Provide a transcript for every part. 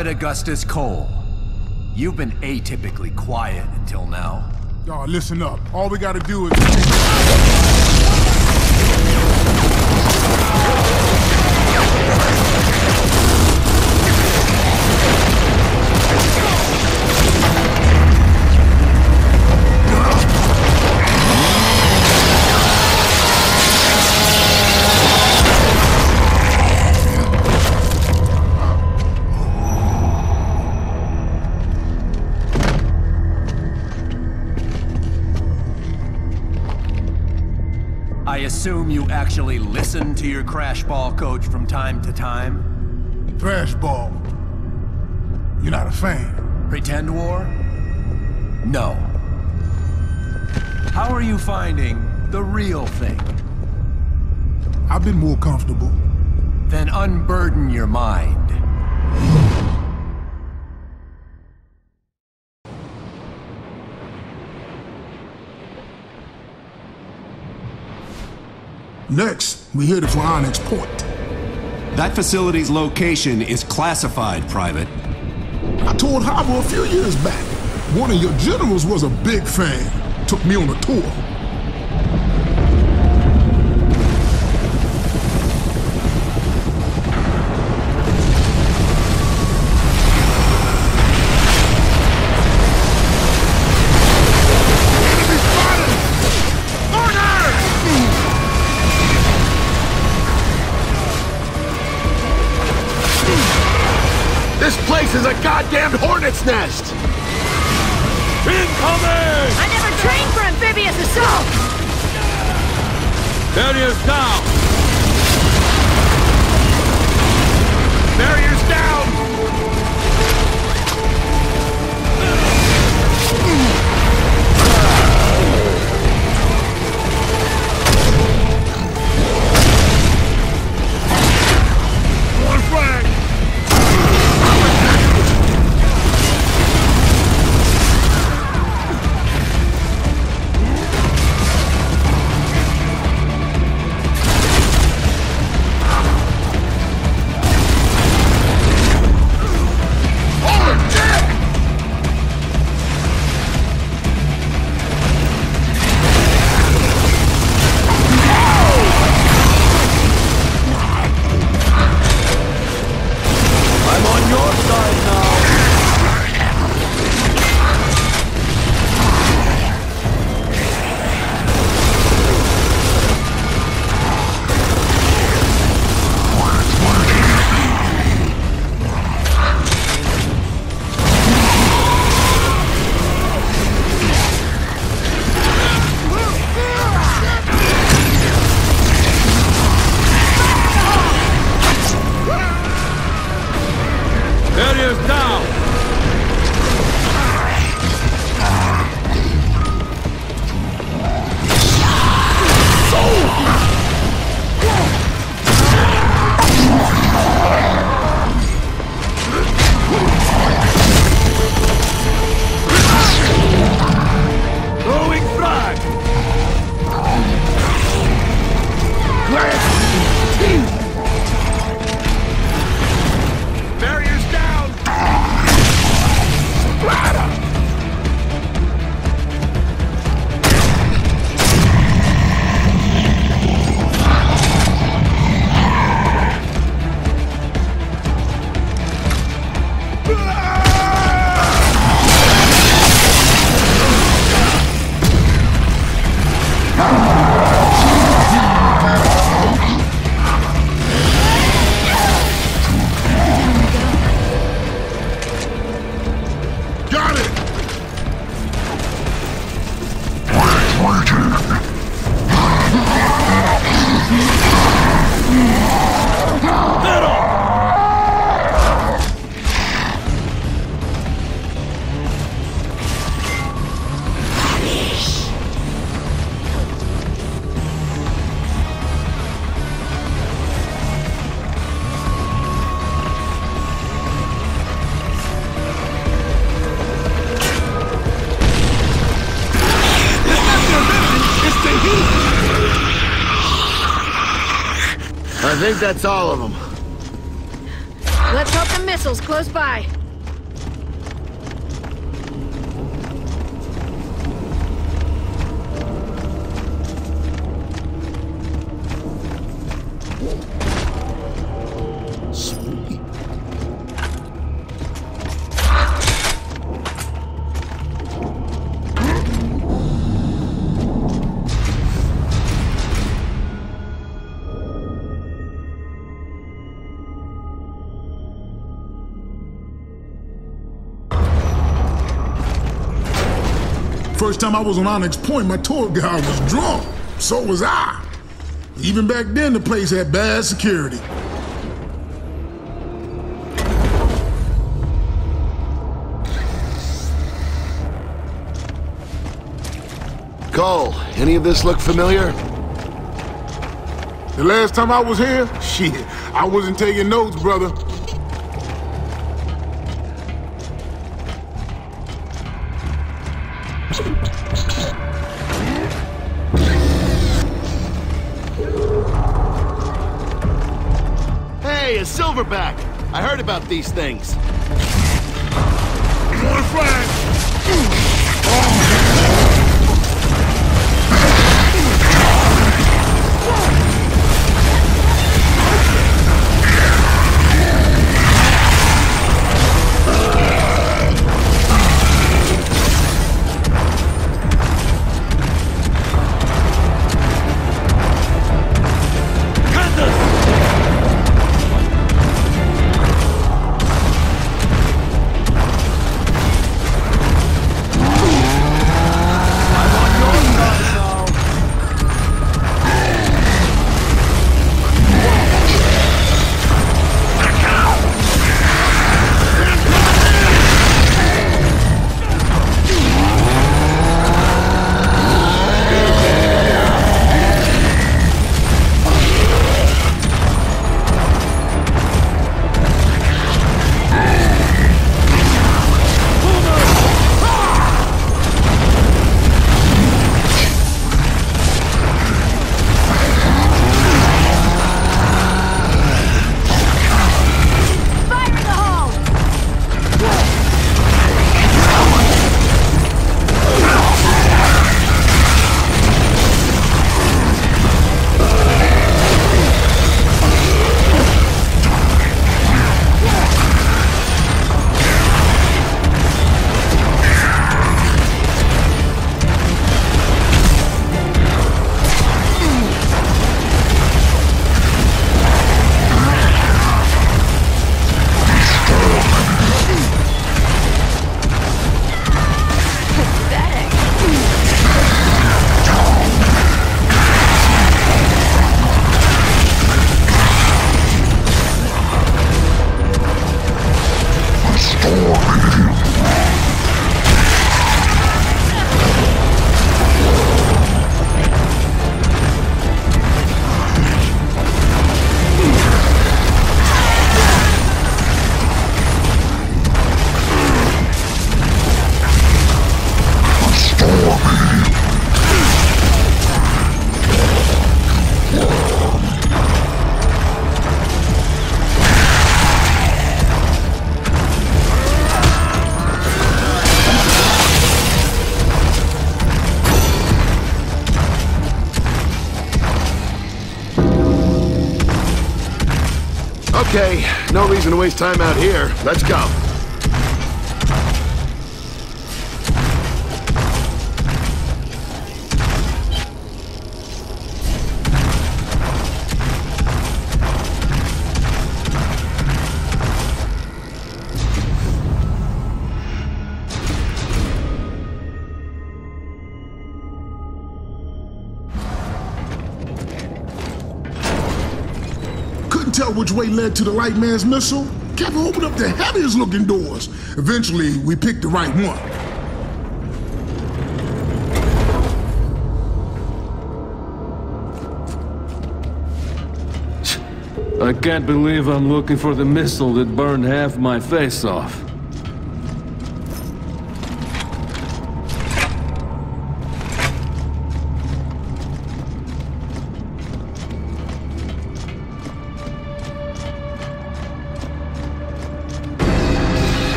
Private Augustus Cole. You've been atypically quiet until now. Y'all, listen up. All we gotta do is... I assume you actually listen to your thrashball coach from time to time? Thrashball. You're not a fan. Pretend war? No. How are you finding the real thing? I've been more comfortable. Then unburden your mind. Next, we headed for Onyx Point. That facility's location is classified, Private. I toured Harbor a few years back. One of your generals was a big fan. Took me on a tour. Place is a goddamn hornet's nest! Incoming! I never trained for amphibious assault! Barriers down! Think that's all of them. Let's hope the missiles close by. Time I was on Onyx Point, my tour guide was drunk. So was I. Even back then, the place had bad security. Cole, any of this look familiar? The last time I was here, shit, I wasn't taking notes, brother. Silverback! I heard about these things. One flag! Waste time out here. Let's go. Led to the Lightmass missile. Kept opening up the heaviest looking doors. Eventually, we picked the right one. I can't believe I'm looking for the missile that burned half my face off.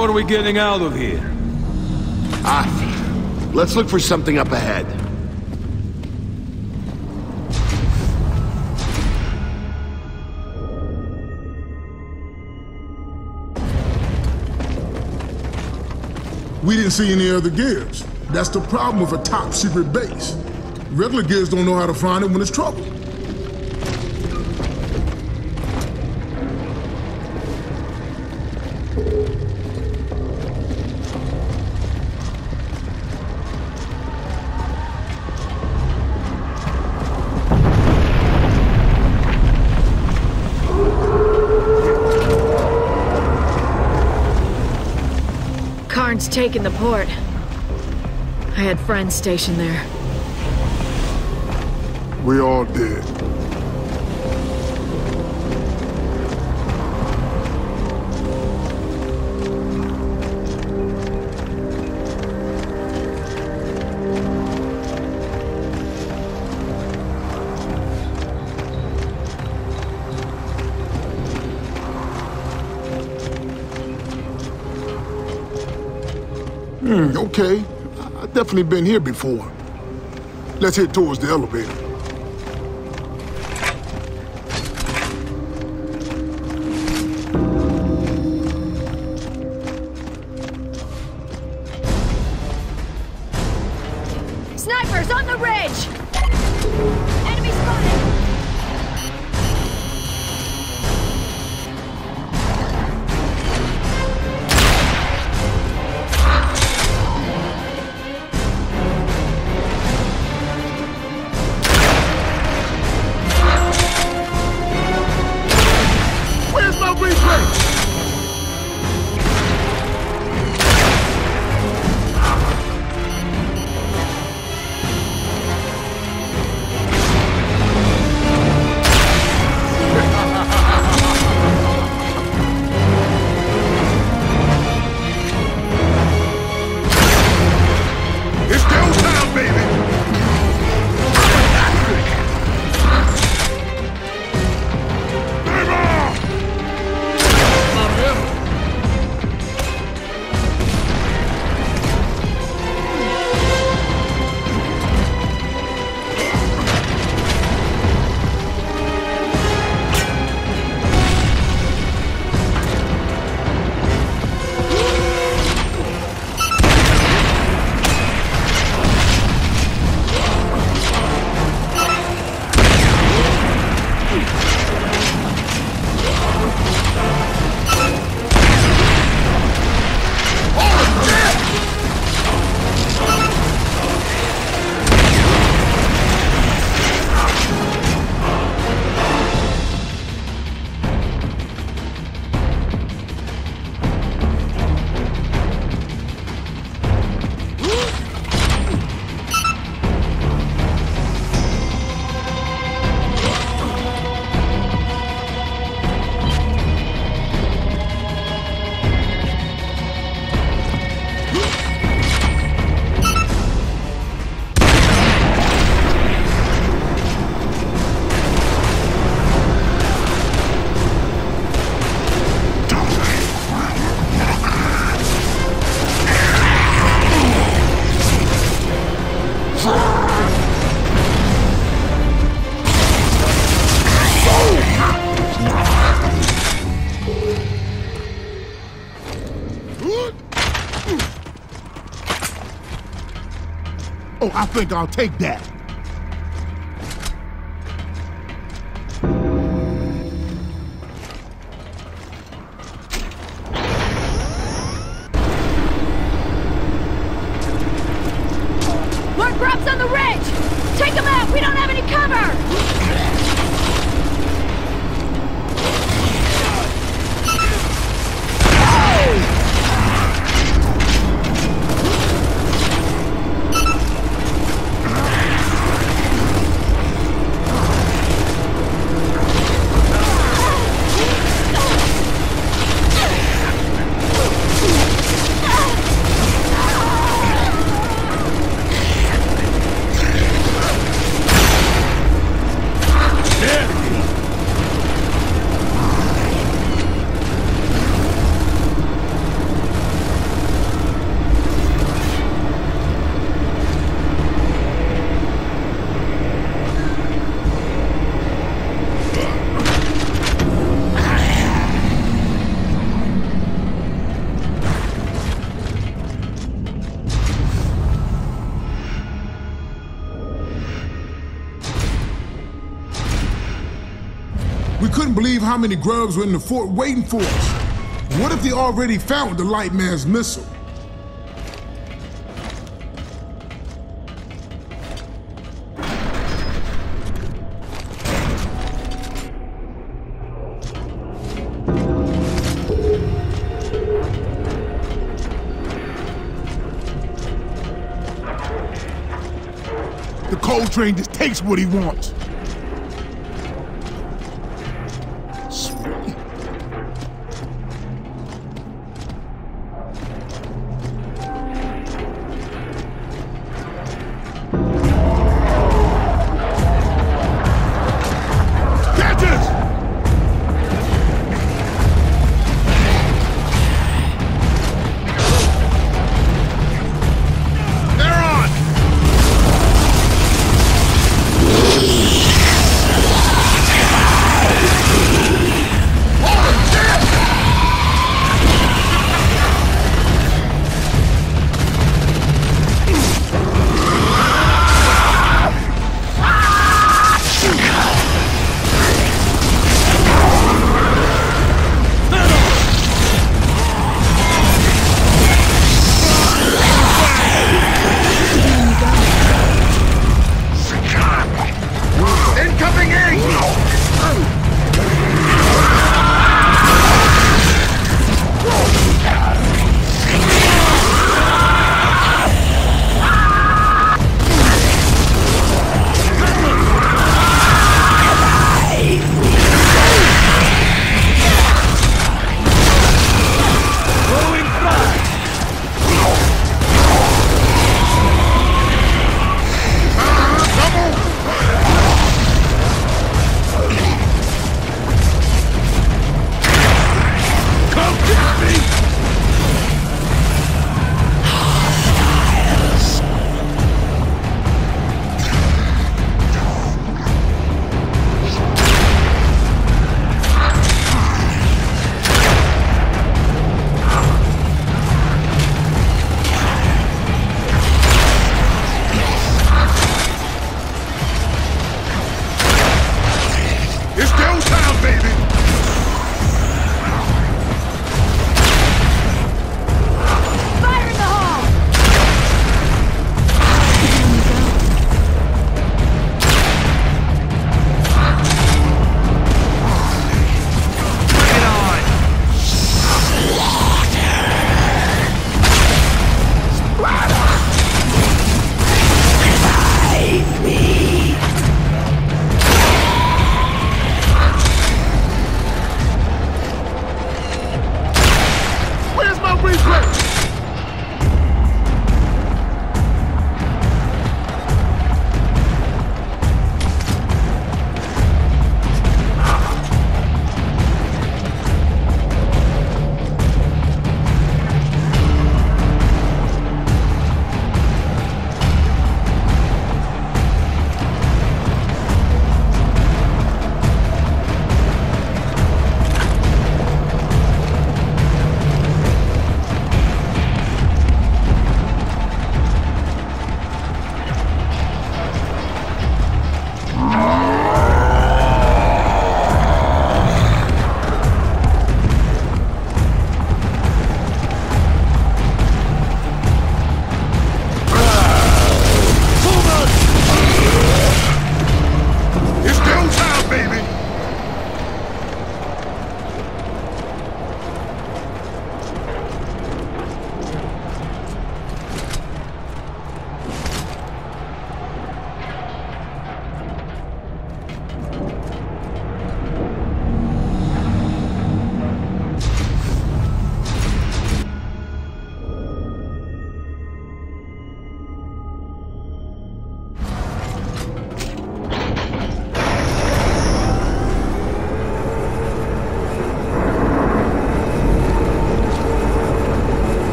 How are we getting out of here? Ah, let's look for something up ahead. We didn't see any other gears. That's the problem with a top secret base. Regular gears don't know how to find it when it's trouble. Karn's taken the port. I had friends stationed there. We all did. Okay. I've definitely been here before. Let's head towards the elevator. Oh, I think I'll take that. Couldn't believe how many grubs were in the fort waiting for us. What if they already found the Lightmass missile? The Cole Train just takes what he wants.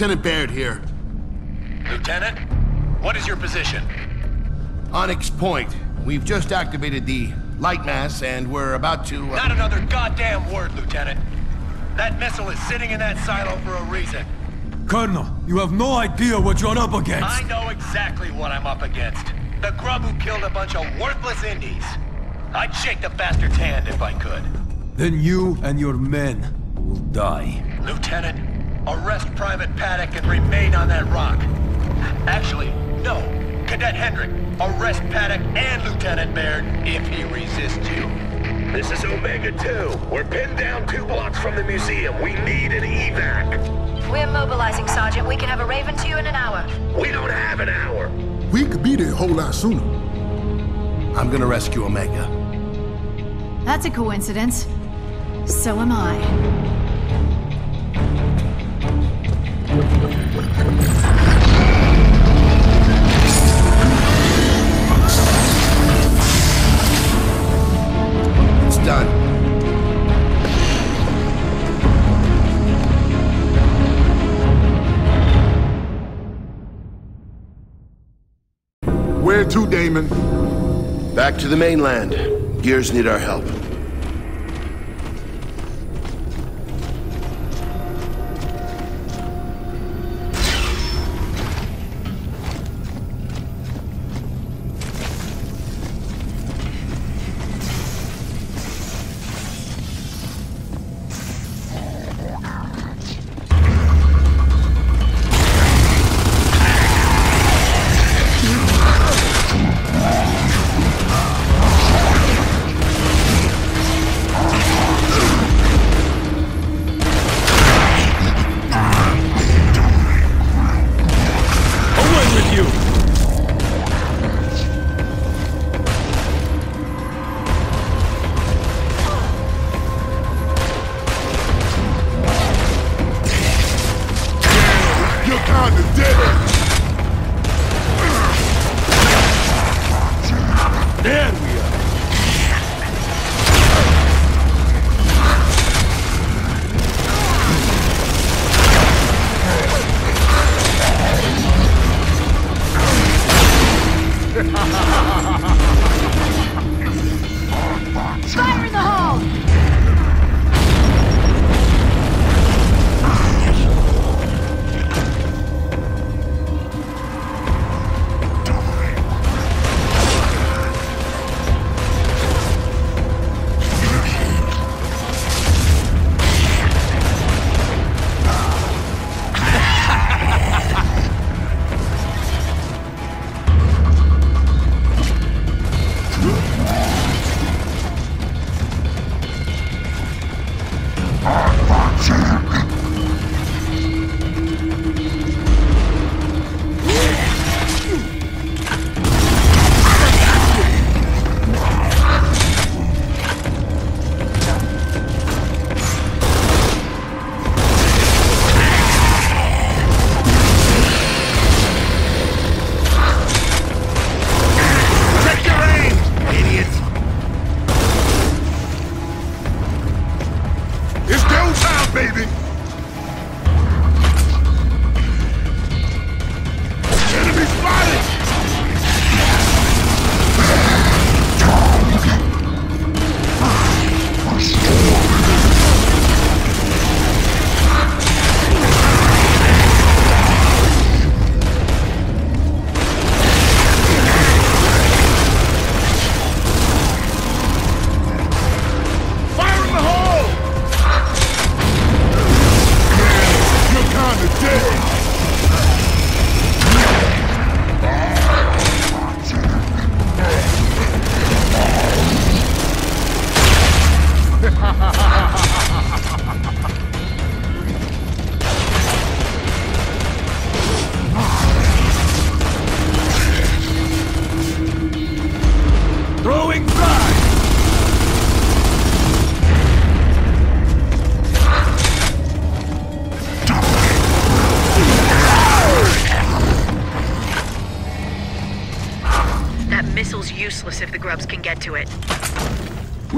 Lieutenant Baird here. Lieutenant, what is your position? Onyx Point. We've just activated the Lightmass, and we're about to... Uh... Not another goddamn word, Lieutenant. That missile is sitting in that silo for a reason. Colonel, you have no idea what you're up against. I know exactly what I'm up against. The grub who killed a bunch of worthless indies. I'd shake the bastard's hand if I could. Then you and your men will die. Lieutenant, arrest Private Paduk and remain on that rock. Actually, no. Cadet Hendrik, arrest Paduk and Lieutenant Baird if he resists you. This is Omega 2. We're pinned down two blocks from the museum. We need an evac. We're mobilizing, Sergeant. We can have a Raven to you in an hour. We don't have an hour. We could be there a whole lot sooner. I'm gonna rescue Omega. That's a coincidence. So am I. Where to, Damon? Back to the mainland. Gears need our help.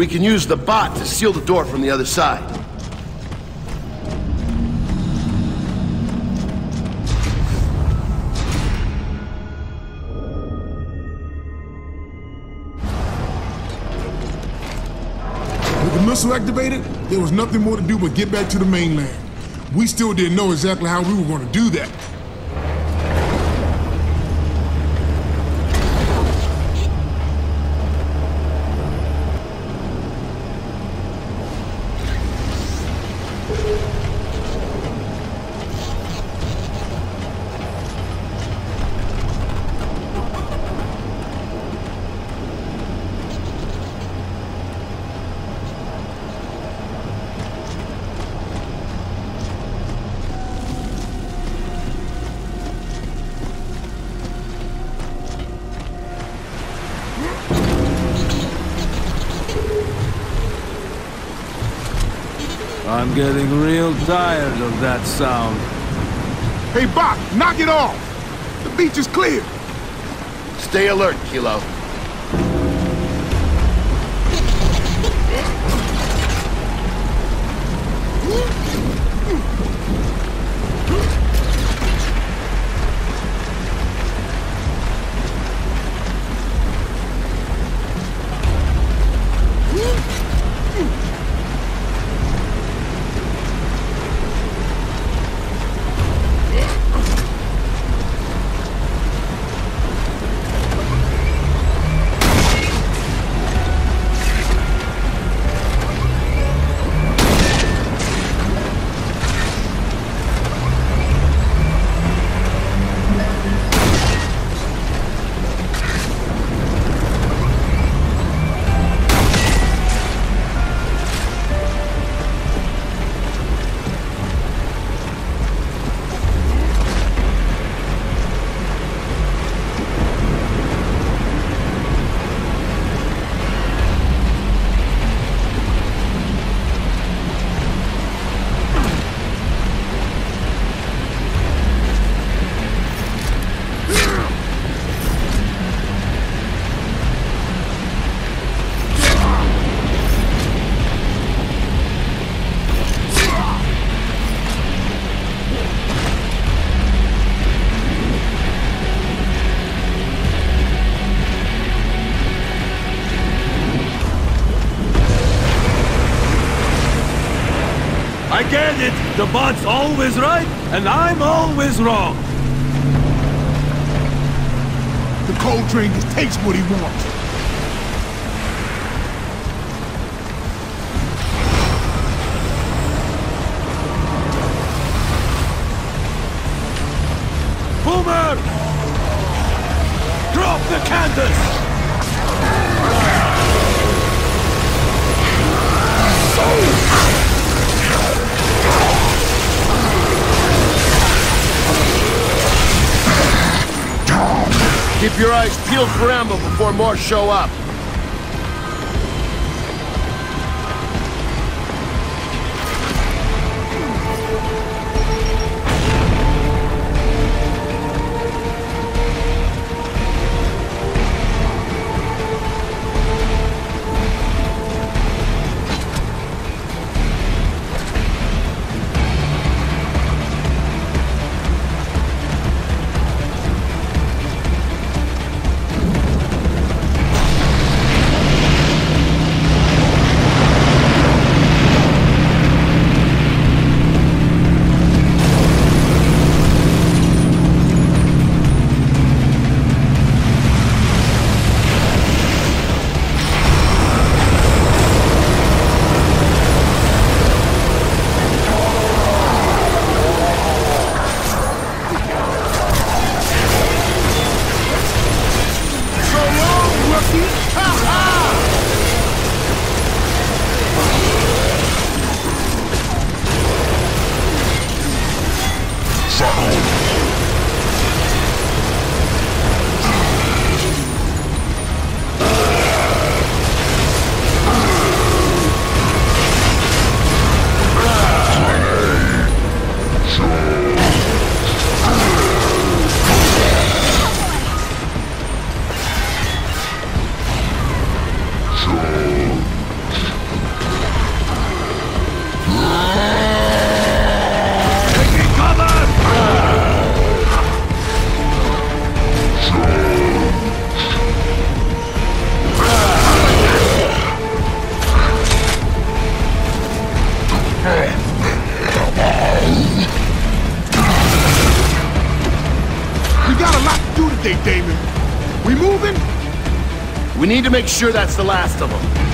We can use the bot to seal the door from the other side. With the missile activated, there was nothing more to do but get back to the mainland. We still didn't know exactly how we were going to do that. I'm getting real tired of that sound. Hey, Bach, knock it off! The beach is clear! Stay alert, Kilo. Always right, and I'm always wrong! The train just takes what he wants. For ammo before more show up. We need to make sure that's the last of them.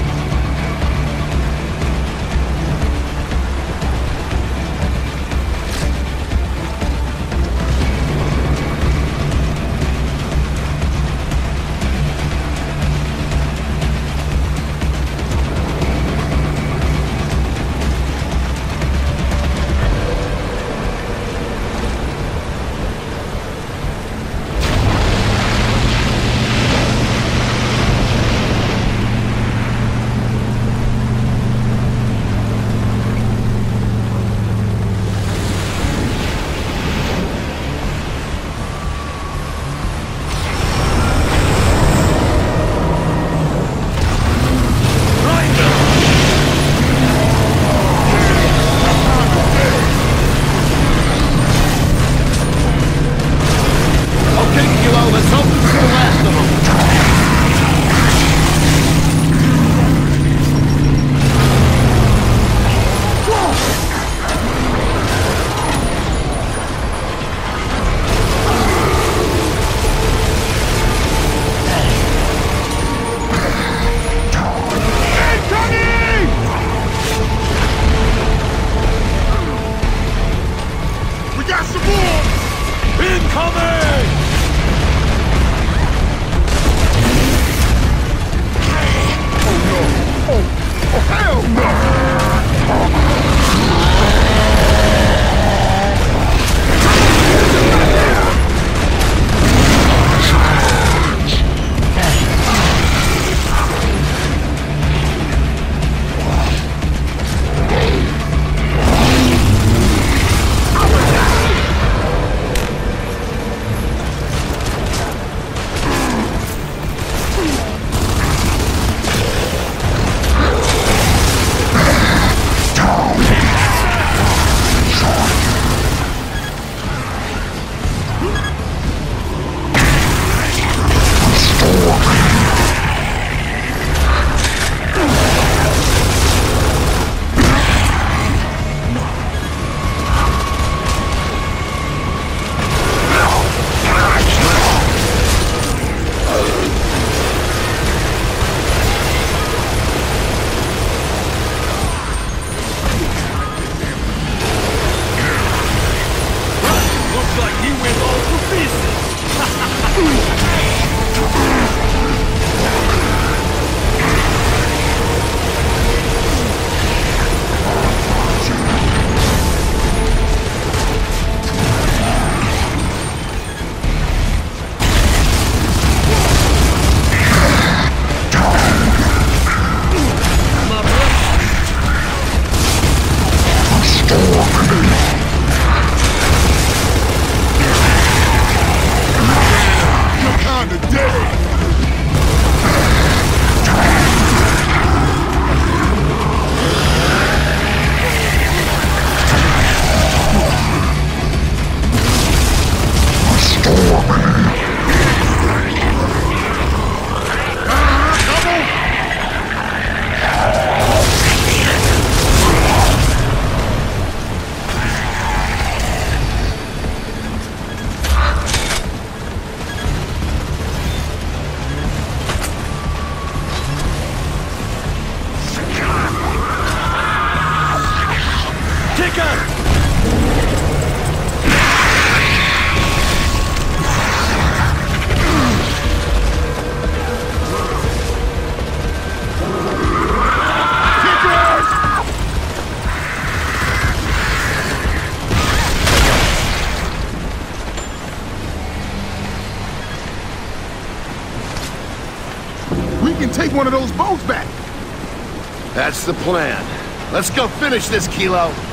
Let's go finish this, Kilo.